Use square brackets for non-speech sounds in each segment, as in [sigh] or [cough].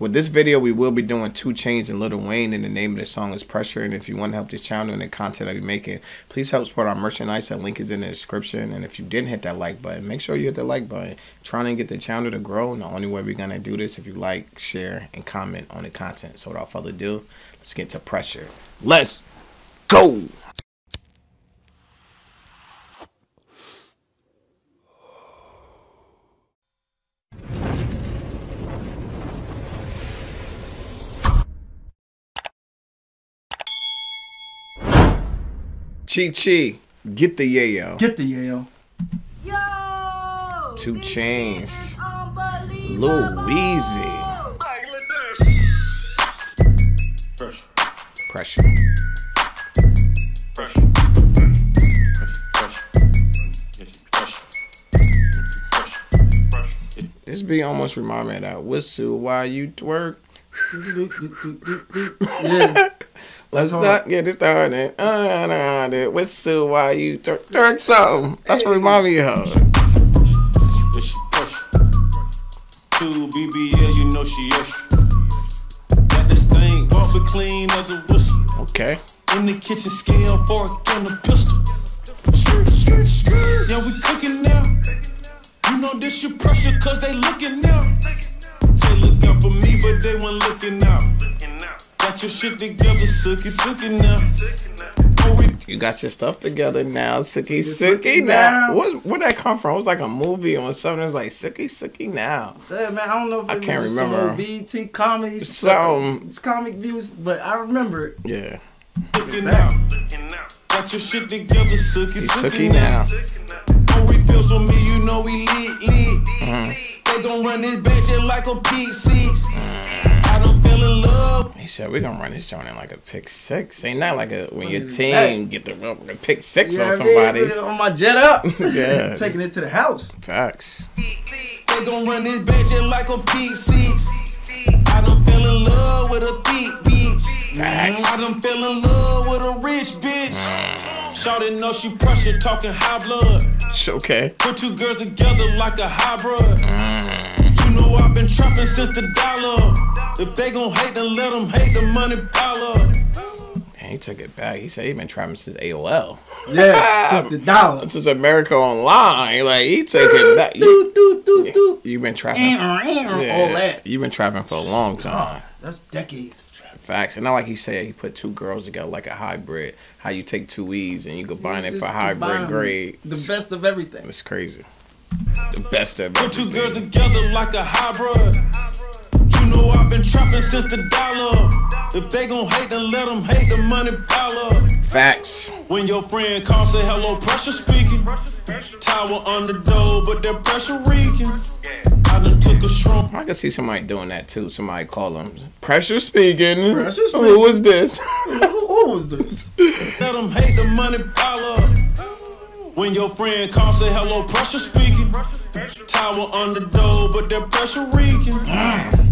With this video, we will be doing 2 Chainz and Lil Wayne, and the name of the song is Pressure. And if you want to help this channel and the content I be making, please help support our merchandise. That link is in the description. And if you didn't hit that like button, make sure you hit the like button. Trying to get the channel to grow. And the only way we're going to do this if you like, share, and comment on the content. So without further ado, let's get to Pressure. Let's go! Chi Chi, get the yayo. Get the yayo. Yo! 2 Chains. Chainz. shit is unbelievable. Louise. Pressure, Pressure. pressure, pressure, yes, pressure, pressure, pressure. This beat almost remind me of that whistle while you twerk. [laughs] Yeah. Let's hard. not get it started. Uh, nah, that whistle while you twerk, twerk something. That's what remind me of. Yes, she pressure. Two BBL, you know she extra. Got this thing, walk clean as a whistle. Okay. In the kitchen, scale, fork, and a pistol. Skirt, skirt, skirt. Yeah, we cooking now. You know this your pressure, cause they looking now. Say look out for me, but they weren't looking out. Got your shit together, sookie, sookie now. Oh, we You got your stuff together now, Sookie Sookie now. now. What where'd that come from? It was like a movie or something. It's like Sookie Sookie now. Yeah, man, I don't know if it I was can't remember. some BET comedy, Something. it's comic views, but I remember it. Yeah. looking out. Got your shit together, sookie, sookie Sookie now. No refills for me, you know we lit, lit. Mm-hmm. They gon' run this bitch like a P6. Said we're gonna run this joint in like a pick six. Ain't that like a when your Running team back. get the the pick six You know on what I mean? somebody? On my jet up. [laughs] Yeah. Taking it to the house. Facts. They gon' run this bitch just like a P6. I done fell in love with a thick bitch. Facts. I done fell in love with a rich bitch. Mm. Shawty know she pressure, talking high blood. Sh- Okay. Put two girls together like a hybrid. Mm. You know I've been trapping since the dollar. If they gon' hate, then let them hate the money pile up. Damn, he took it back. He said he been trapping since AOL. Yeah, [laughs] since the dollar. This is America Online. Like he took it back. You, Do, do, do, do. you been trapping. All Yeah, that. you been trapping for a long time. That's decades of travel. Facts. And not like he said he put two girls together like a hybrid. How you take two E's and you combine it for hybrid grade. The best of everything. It's crazy. The best of Put two girls everything. together like a hybrid. You know I've been trapping since the dollar. If they gon' hate, then let them hate the money pile up. Facts. When your friend calls, say hello, pressure speaking. Tower on the door, but that pressure reeking. I done took a shrunk. I can see somebody doing that too. Somebody call them pressure speaking. Pressure [laughs] Who was this? who, who was this? [laughs] Let them hate the money pile up. When your friend calls, say hello, pressure speaking. Tower on the door, but that pressure reeking.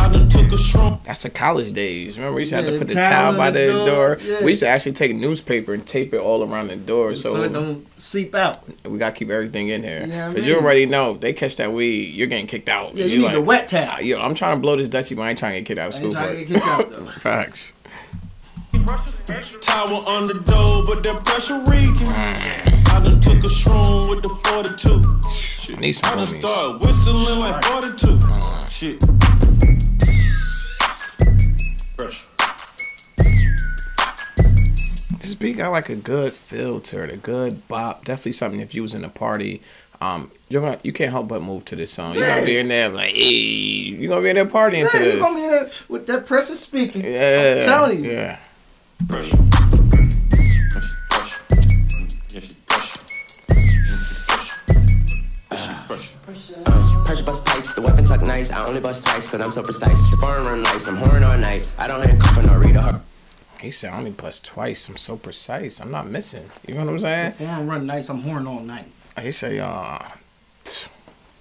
I done took a shrunk. That's the college days. Remember, we used to have Yeah, to put the towel towel by the the door. door. Yeah. We used to actually take newspaper and tape it all around the door. So, So, it don't seep out. we gotta keep everything in here. Yeah, I Cause you already know if they catch that weed, you're getting kicked out. Yeah, you need the wet towel. "Ah, Yo, I'm trying to blow this Dutchie, but I ain't trying to get kicked out of Ain't school for to it. get kicked out, though. [laughs] Facts. Tower on the door, but that pressure reeking. I done took a shroom with the 42. Shit. Need some I done homies. started whistling like 42. Shit. Pressure. This beat got like a good filter, to a good bop. Definitely something if you was in a party. Um, you're gonna you can't help but move to this song. You're gonna be in there like, hey, you're gonna be in there partying to Yeah, you this. gonna be in there with that pressure speaking. Yeah, I'm telling you. Yeah. Pressure. Pressure. Pressure. Pressure. Pressure bust pipes, the weapon tuck nice. I only bust twice, cause I'm so precise. The foreign run nice, I'm horn all night. I don't handcuff or no read a her. He said, I only bust twice. I'm so precise. I'm not missing. You know what I'm saying? Horn run nice, I'm horn all night. He said, uh,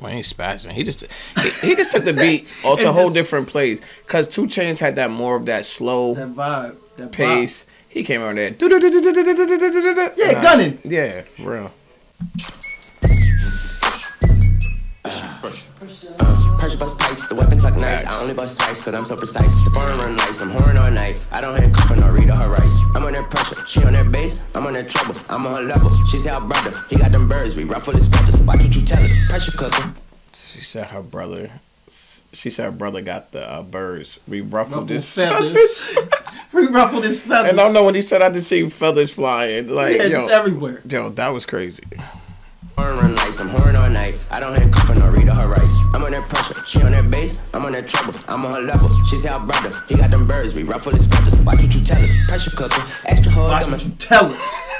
well, he ain't spazzing. He just he, he just took the beat all to a whole just- different place. Cause Two Chainz had that more of that slow That vibe, that pace. He came over there. Yeah, gunning. Yeah, for real. Uh, pressure bust pipes, the weapon tuck nice. I only bust twice, cause I'm so precise. The foreign run nice, I'm whoring all night. I don't handcuff her nor read her rights. I'm on that pressure, she on that base, I'm on that trouble. I'm on her level. She say our brother, he got them birds, we ruffle his feathers. Watch what you tell us. Pressure cooker. She said her brother. She said her brother got the uh, birds. We ruffled Ruffled his feathers. feathers. [laughs] we ruffled his feathers. and I don't know when he said I just see feathers flying. Like Yeah, yo, just everywhere. yo, that was crazy. Foreign run nice, I'm whoring all night. I don't handcuff her nor read her rights. I'm on that pressure, she on that base, I'm on that trouble. I'm on her level. She say our brother, he got them birds, we ruffle his feathers. Watch what you tell us. Pressure cooker, extra hard, my what you tell us.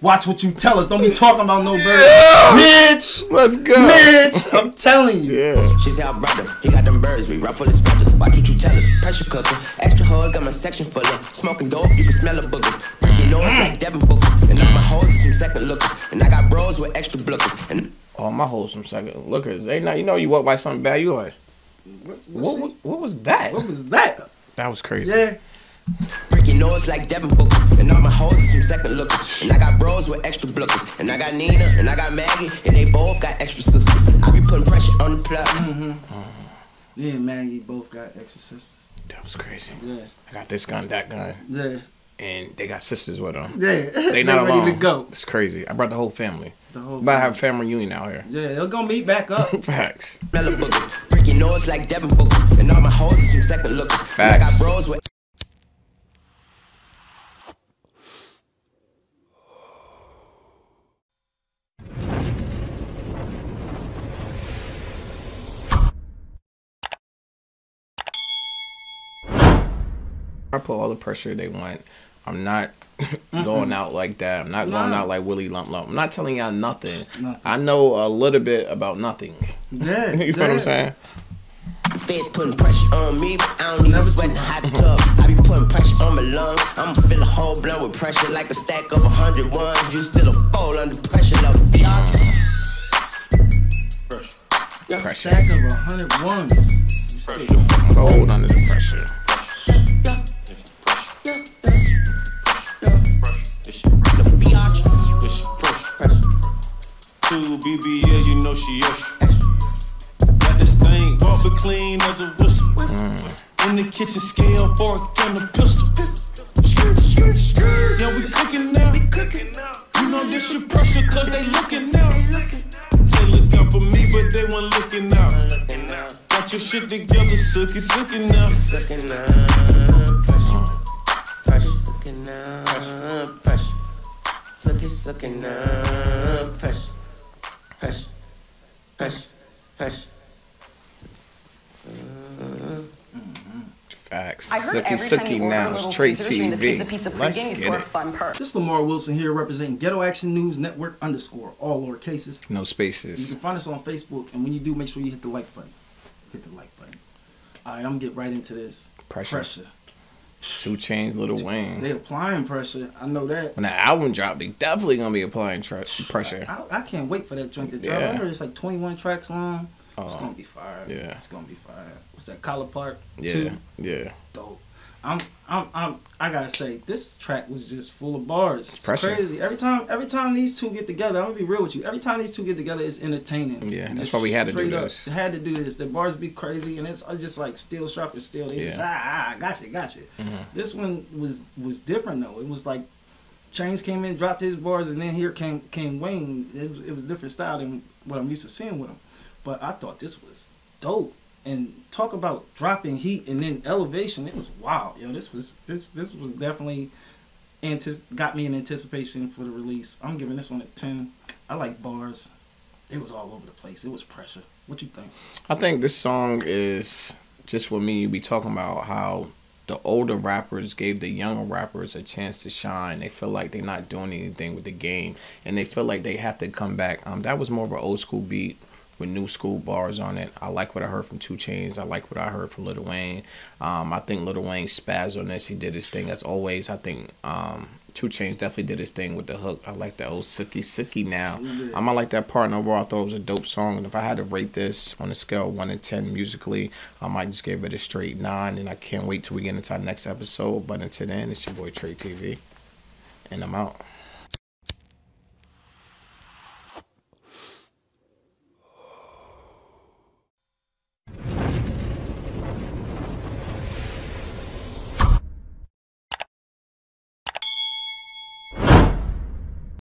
Watch what you tell us. Don't be talking about no birds. Yeah. Mitch! Let's go. Mitch! [laughs] I'm telling you. Yeah. She say our brother, he got them birds, we ruffle his feathers. Watch what you tell us. Pressure cooker, extra hard, got my section full of smoking dope, you can smell the boogers. Breaking nose mm. like Devin Booker, and all my hoes is some second lookers. And I got bros with extra blookers. And Oh, my wholesome second lookers. They not. You know, you walk by something bad. You like, what? What, what was that? What was that? That was crazy. Yeah. Breaking nose like Devin Booker. And all my hoes is some second lookers. And I got bros with extra blookers. And I got Nina, and I got Maggie, and they both got extra sisters. I be putting pressure on the plug. Mm-hmm. Yeah, Maggie both got extra sisters. That was crazy. Yeah. I got this gun, that gun, Yeah. and they got sisters with them. Yeah. They not [laughs] ready alone. to go. It's crazy. I brought the whole family. The whole About to have a family reunion out here. Yeah, they're gonna meet back up. [laughs] Facts. Smell the boogers. Breaking nose like Devin Booker. And all my hoes is some second lookers. And I got bros with I put all the pressure they want. I'm not [laughs] going out like that. I'm not going out like Willie Lump Lump. I'm not telling y'all nothing. Nothing. I know a little bit about nothing. Yeah. [laughs] you know what I'm saying? Feds putting pressure on me, but I don't even sweat in the hot tub. I be putting pressure on my lungs. I'ma fill a whole blunt with pressure like a stack of a hundred ones. You still a fold under pressure, love bitch. Pressure. Stack of a hundred ones. Hold under the pressure. Shit together, sucky, sucky now. Sucking up pressure. Pressure, sucking up pressure. Sucky, sucking up pressure. Pressure, pressure, pressure. Facts. I heard Sucky every time Sucky you order now. Little Straight Caesars the Pizza TV. Pizza Let's pregame, get it. fun perk. This is Lamar Wilson here representing Ghetto Action News Network underscore, all lower cases. No spaces. You can find us on Facebook, and when you do, make sure you hit the like button. Hit the like button. All right, I'm gonna get right into this. Pressure. Pressure. Two Chainz, Little Wayne. They applying pressure. I know that. When the album drop, they definitely gonna be applying pressure. I, I can't wait for that joint to drop. Yeah. I heard it's like 21 tracks long. it's Oh. gonna be fire. Yeah. It's gonna be fire. What's that? Collar Park. Yeah, Two? yeah. Dope. I'm, I'm, I'm, I gotta say, this track was just full of bars. It's pressure. crazy. Every time, every time these two get together, I'm gonna be real with you. Every time these two get together, it's entertaining. Yeah, that's why we had to do up, this. Had to do this. The bars be crazy, and it's just like steel sharp and still. They Yeah. Mm-hmm. ah, ah, gotcha, gotcha. This one was was different though. It was like Chainz came in, dropped his bars, and then here came came Wayne. It was, it was a different style than what I'm used to seeing with him. But I thought this was dope. And talk about dropping heat and then elevation. It was wild, yo. This was this this was definitely antis- got me in anticipation for the release. I'm giving this one a ten. I like bars. It was all over the place. It was pressure. What you think? I think this song is just with me. We talking about how the older rappers gave the younger rappers a chance to shine. They feel like they're not doing anything with the game, and they feel like they have to come back. Um, that was more of an old school beat with new school bars on it. I like what I heard from Two Chainz. I like what I heard from Lil Wayne. Um, I think Lil Wayne spazzed on this. He did his thing as always. I think um, Two Chainz definitely did his thing with the hook. I like that old Sookie Sookie now. Um, I like that part, and overall, I thought it was a dope song. And if I had to rate this on a scale of 1 to 10 musically, I might just give it a straight 9. And I can't wait till we get into our next episode. But until then, it's your boy TRE TV. And I'm out.